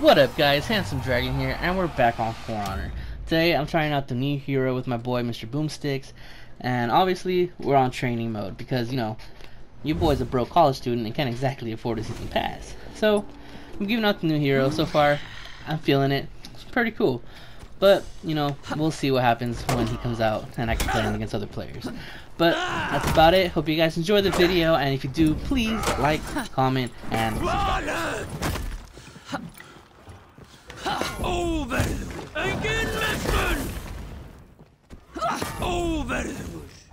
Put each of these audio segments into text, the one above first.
What up guys, Handsome Dragon here, and we're back on For Honor. Today I'm trying out the new hero with my boy Mr. Boomsticks, and obviously we're on training mode because, you know, your boy's a broke college student and can't exactly afford a season pass. So, I'm giving out the new hero so far. I'm feeling it. It's pretty cool. But, you know, we'll see what happens when he comes out and I can play him against other players. But that's about it. Hope you guys enjoyed the video, and if you do, please like, comment, and subscribe. Overlord! Engin Metzgen! Overlord!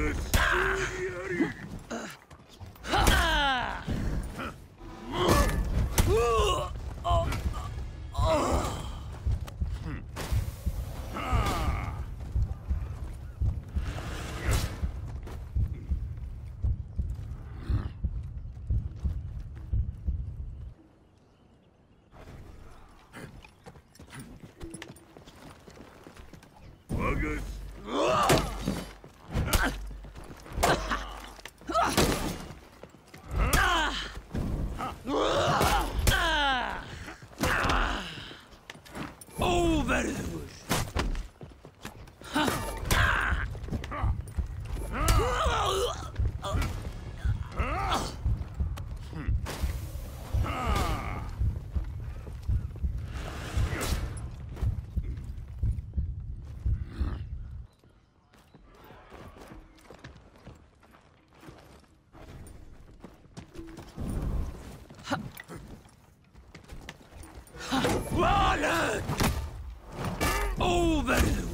good. Wallet! Over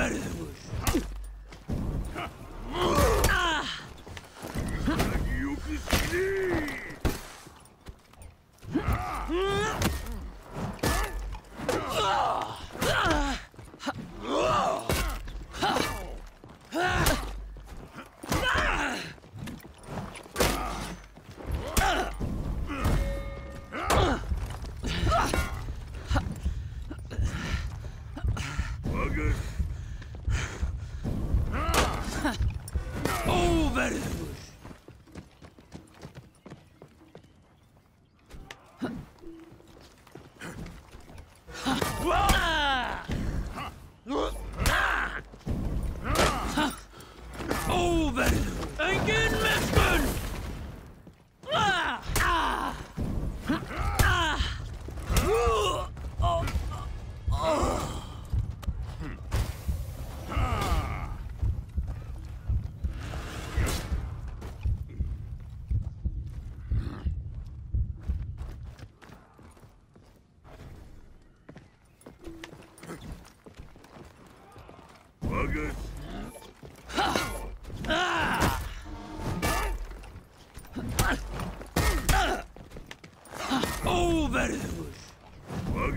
veririm.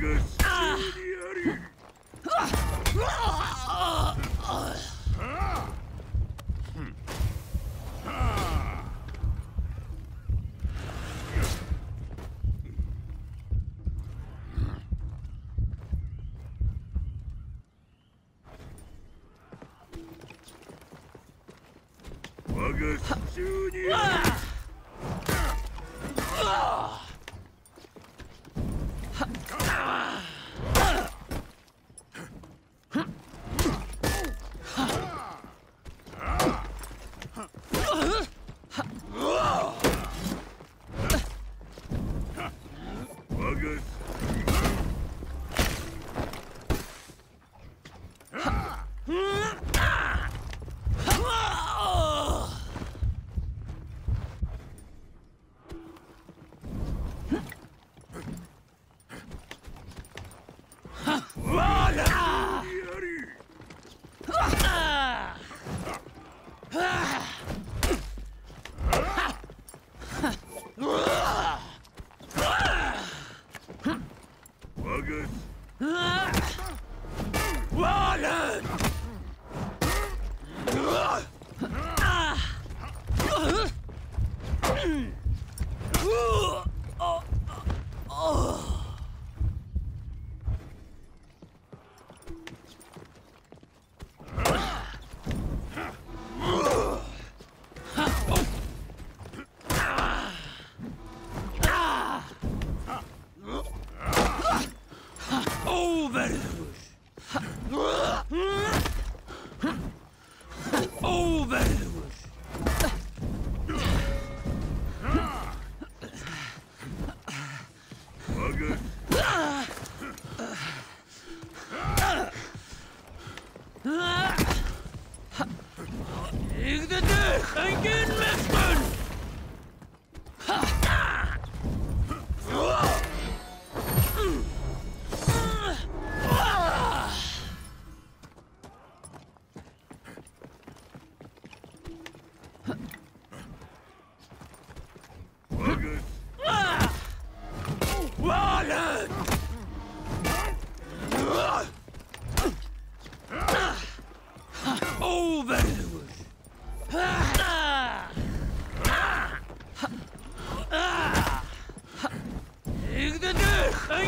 我我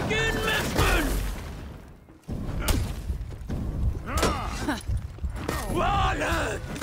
kind met Wallet!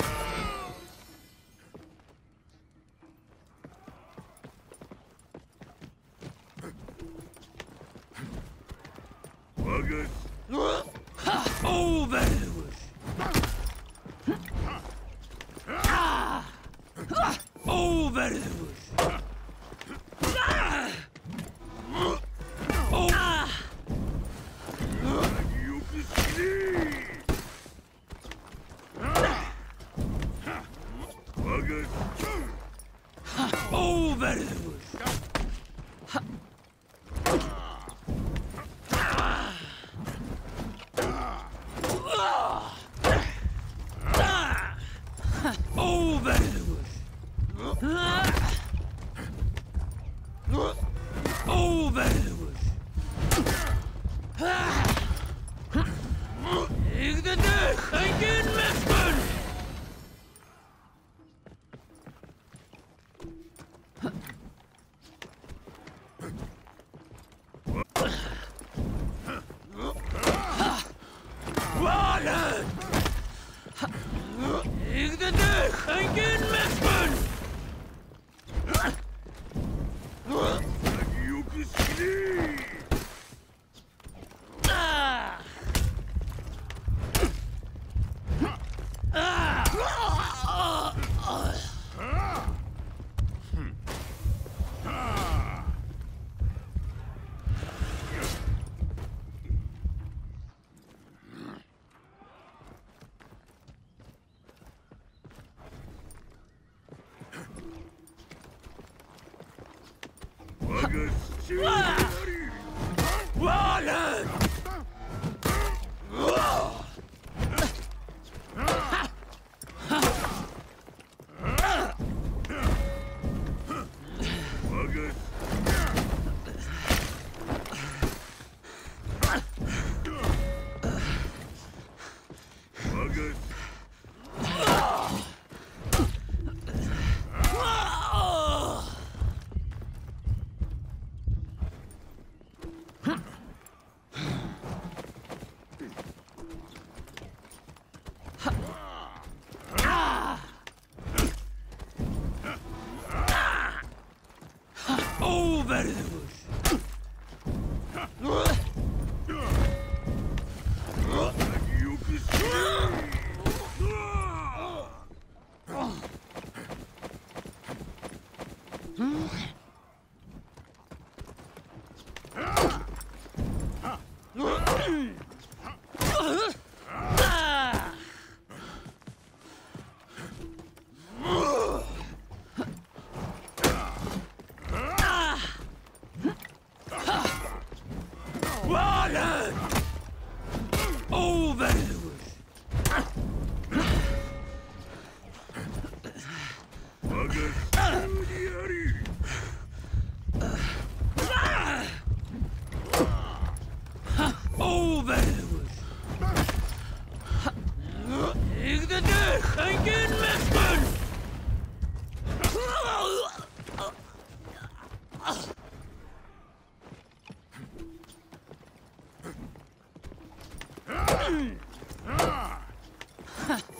verdim.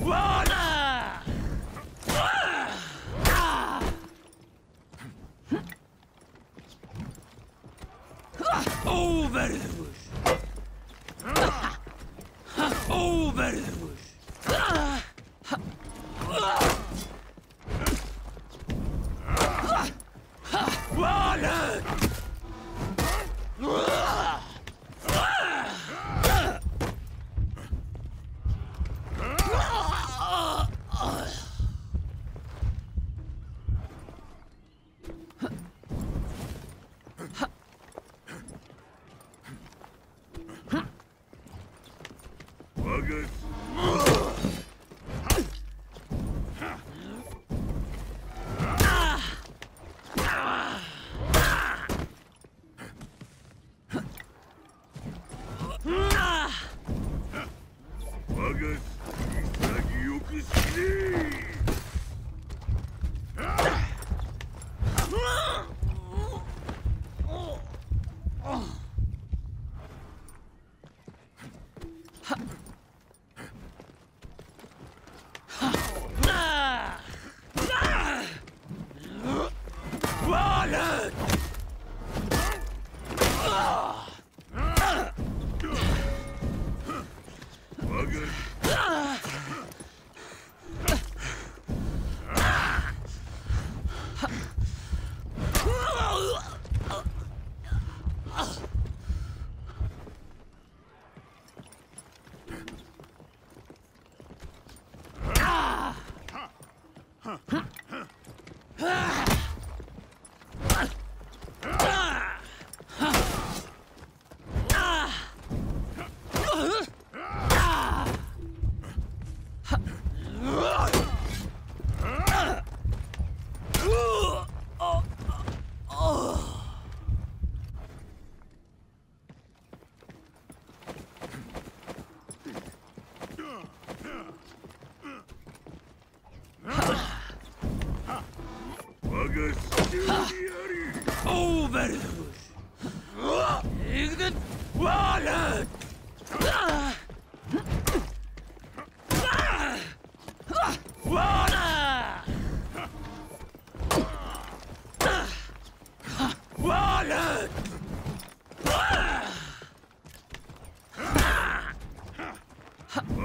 Walla! 我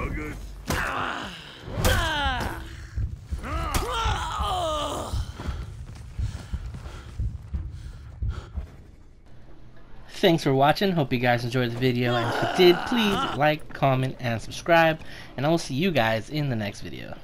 August. Ah! Thanks for watching. Hope you guys enjoyed the video. And if you did, please ah. like, comment, and subscribe. And I will see you guys in the next video.